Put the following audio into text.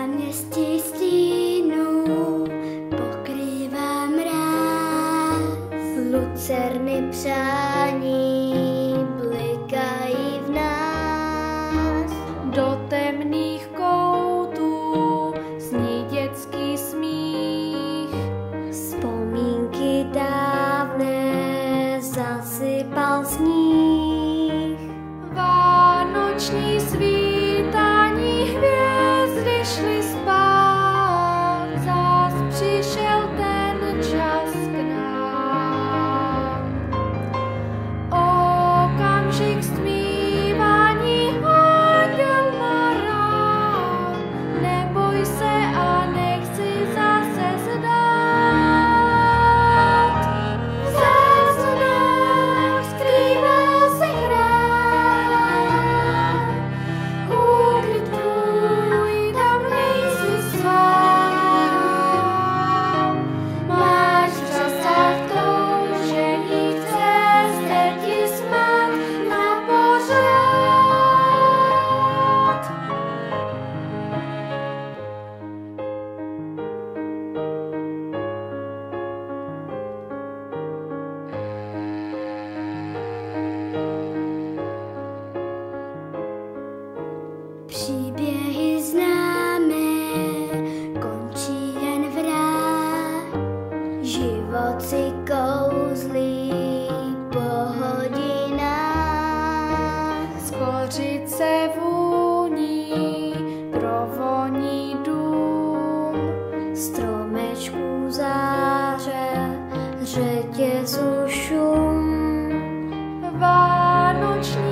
náměstí stínu pokrývá mráz. Lucerny přání blikají v nás. Do temných koutů sní dětský Church.